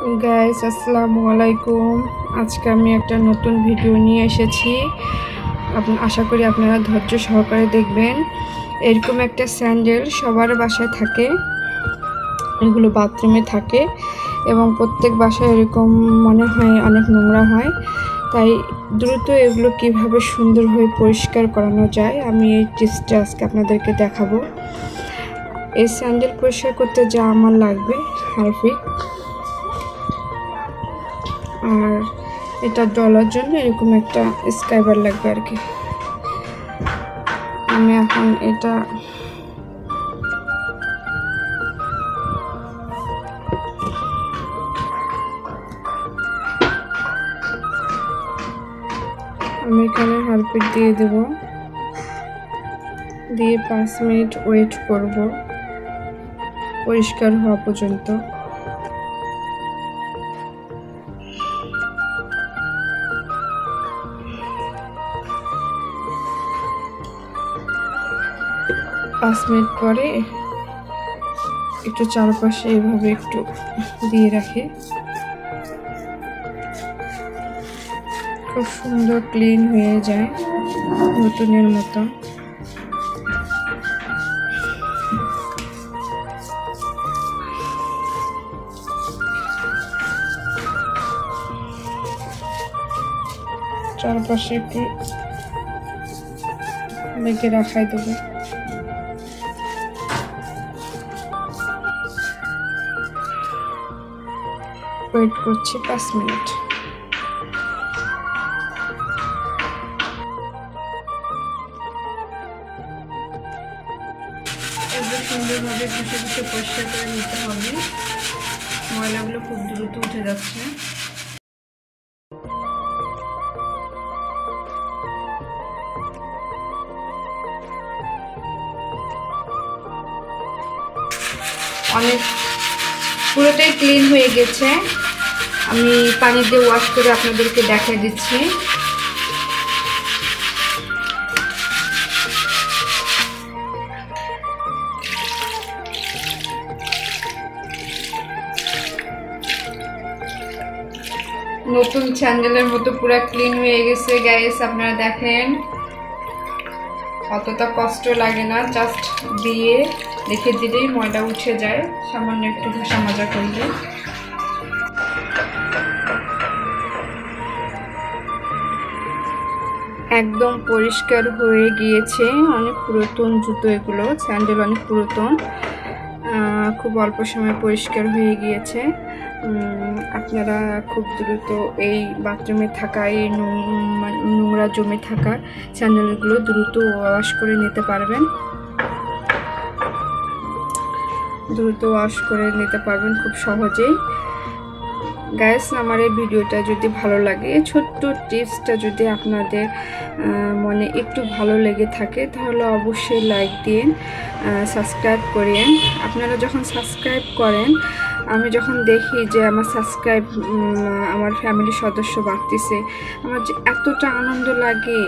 Guys আসসালামু আলাইকুম। আজকে আমি একটা নতুন ভিডিও নিয়ে এসেছি। আশা করি আপনারা ধৈর্য সহকারে দেখবেন। এরকম একটা স্যান্ডেল সবার বাসায় থাকে। এগুলো বাথরুমে থাকে এবং প্রত্যেক বাসায় এরকম মনে হয় অনেক নোংরা হয়। তাই দ্রুত এগুলো কীভাবে সুন্দর হয়ে পরিষ্কার করানো যায়, আমি এই টিপসটা আজকে আপনাদেরকে দেখাবো। এই স্যান্ডেল পরিষ্কার করতে যা আমার লাগবে, হারফিক। আর এটা ডলার জন্য এরকম একটা স্কাইবার লাগবে আর কি। আমি এখন এটা আমি এখানে হারপিট দিয়ে দেব। দিয়ে পাঁচ মিনিট ওয়েট করব। পরিষ্কার হওয়া পর্যন্ত। পাঁচ মিনিট পরে একটু চারপাশে এভাবে একটু দিয়ে রাখি। খুব সুন্দর ক্লিন হয়ে যায় নতুনের মতো। চারপাশে একটু লেগে রাখাই দেবো ওয়েট করছি পাঁচ মিনিট। সুন্দরভাবে ঘুষে ঘুষে পরিষ্কার করে নিতে হবে। ময়লাগুলো খুব দ্রুত উঠে যাচ্ছে। অনেক পুরোটাই ক্লিন হয়ে গেছে। আমি পানি দিয়ে ওয়াশ করে আপনাদেরকে দেখাই দিচ্ছি। নতুন স্যান্ডেলের মতো পুরো ক্লিন হয়ে গেছে গ্যাস আপনারা দেখেন। অতটা কষ্ট লাগে না জাস্ট দিয়ে রেখে দিলেই ময়লা উঠে যায়। সামান্য একটু ঘষা মাজা করলে। একদম পরিষ্কার হয়ে গিয়েছে অনেক পুরাতন জুতো এগুলো, স্যান্ডেল অনেক পুরাতন। খুব অল্প সময় পরিষ্কার হয়ে গিয়েছে। আপনারা খুব দ্রুত এই বাথরুমে থাকা, এই মানে নোংরা জমে থাকা চ্যানেলগুলো দ্রুত ওয়াশ করে নিতে পারবেন। দ্রুত ওয়াশ করে নিতে পারবেন খুব সহজেই। গ্যাস আমার এই ভিডিওটা যদি ভালো লাগে ছোট্ট টিপসটা যদি আপনাদের মনে একটু ভালো লেগে থাকে, তাহলে অবশ্যই লাইক দিন সাবস্ক্রাইব করেন। আপনারা যখন সাবস্ক্রাইব করেন, আমি যখন দেখি যে আমার সাবস্ক্রাইব আমার ফ্যামিলির সদস্য বাড়তেছে, আমার যে এতটা আনন্দ লাগে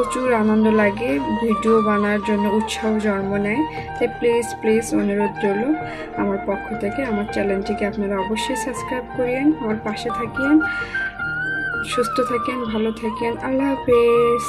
প্রচুর আনন্দ লাগে, ভিডিও বানার জন্য উৎসাহ জন্ম নেয়। তাই প্লিজ প্লিজ অনুরোধ রইল আমার পক্ষ থেকে, আমার চ্যানেলটিকে আপনারা অবশ্যই সাবস্ক্রাইব করিয়েন আমার পাশে থাকিয়েন সুস্থ থাকেন, ভালো থাকেন, আল্লাহ হাফেজ।